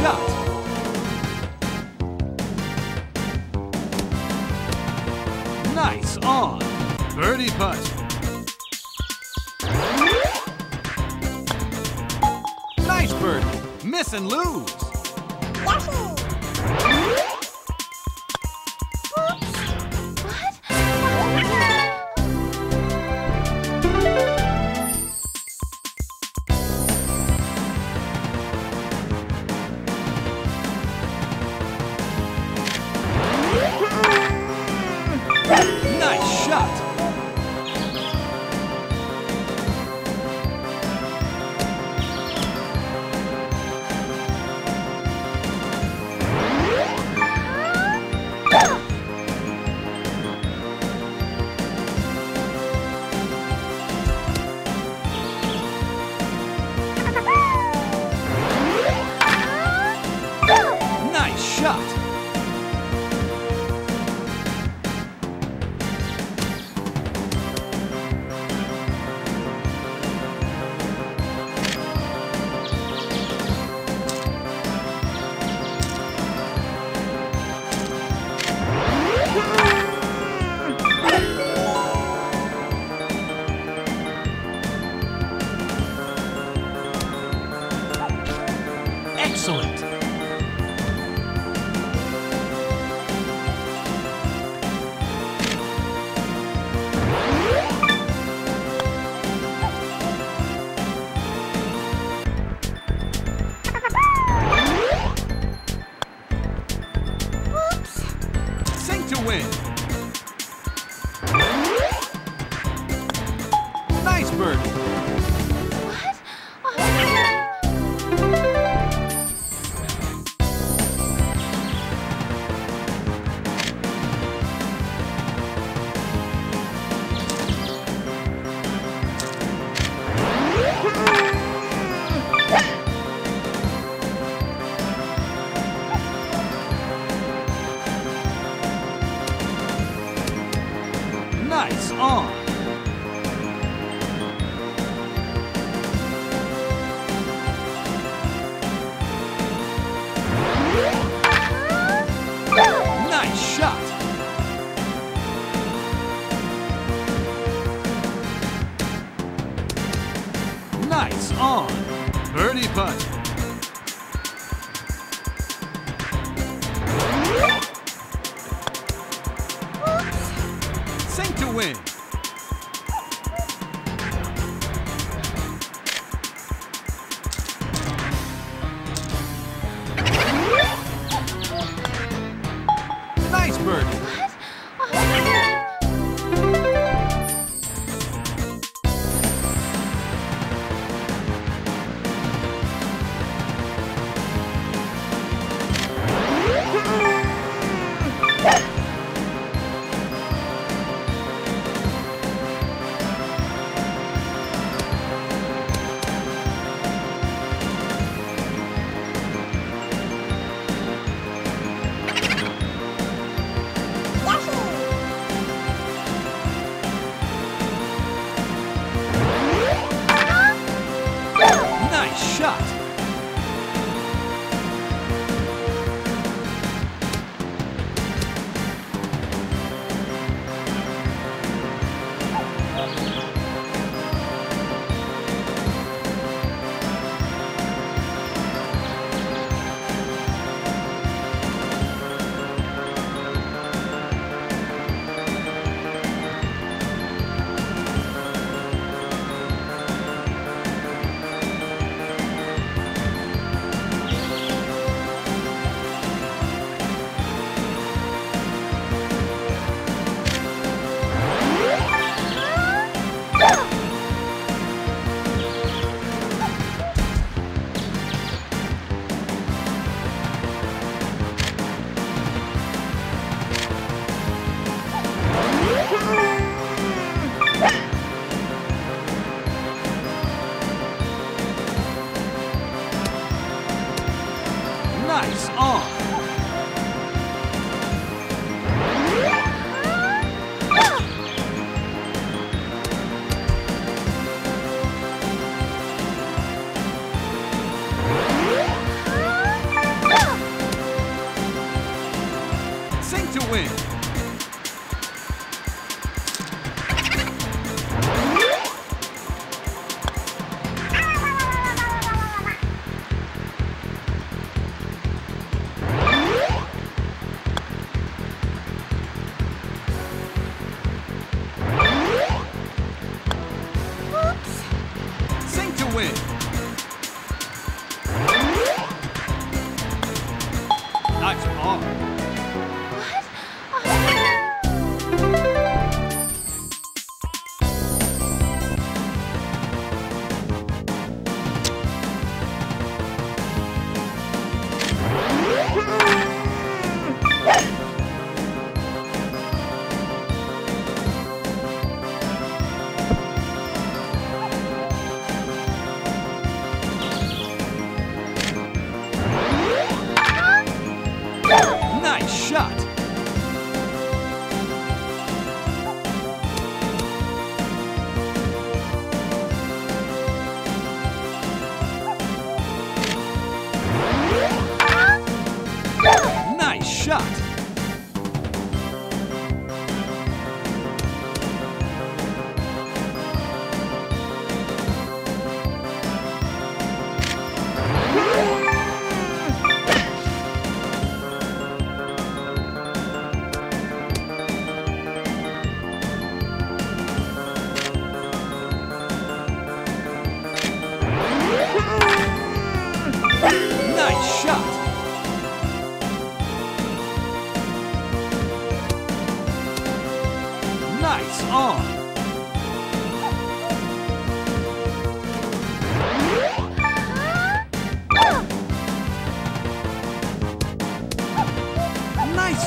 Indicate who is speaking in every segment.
Speaker 1: Nice shot. Nice on. Birdie putt. Nice birdie. Miss and lose. Nice Nice on. Win.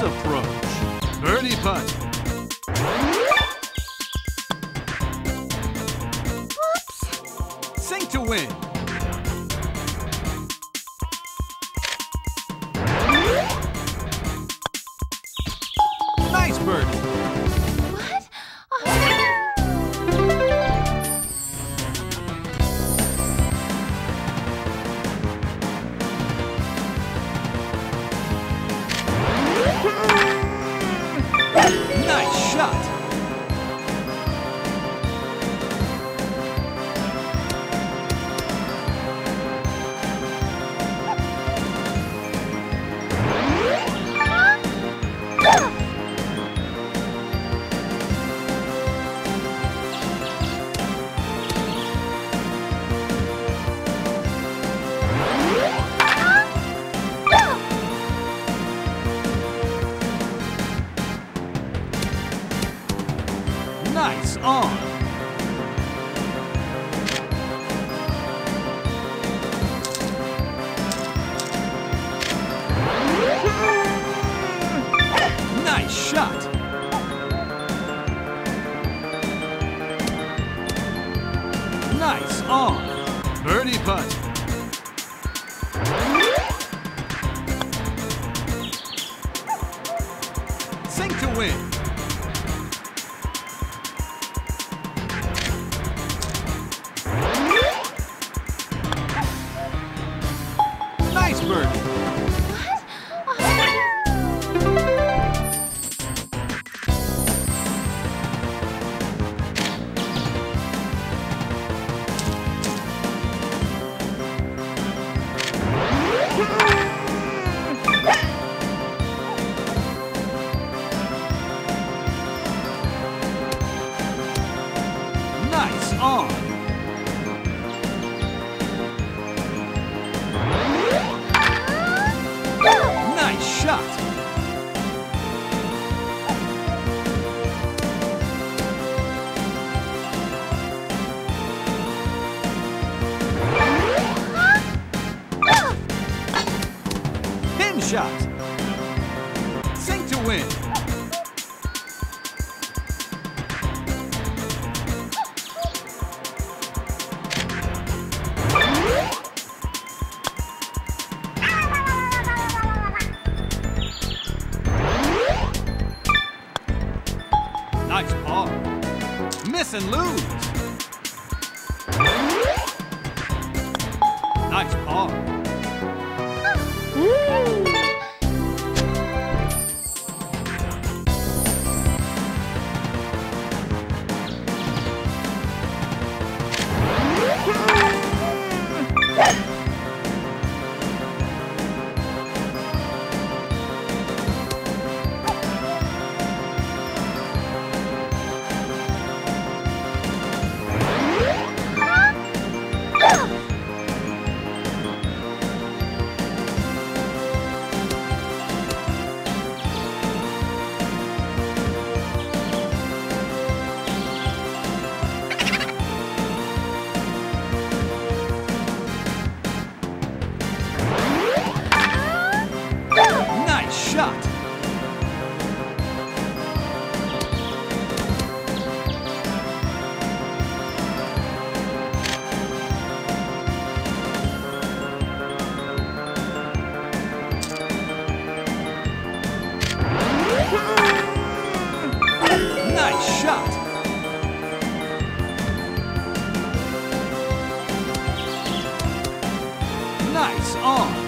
Speaker 1: Approach. Birdie putt. Sink to win. Birdie. Nice on. Win. Nice par. Miss and lose. Nice par. Nights on.